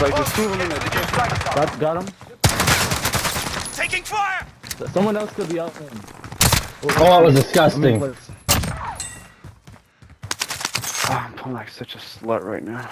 Like, there's two of them in there. Got, got him. Taking fire! Someone else could be out there. Oh, that was disgusting. Oh, I'm pulling like such a slut right now.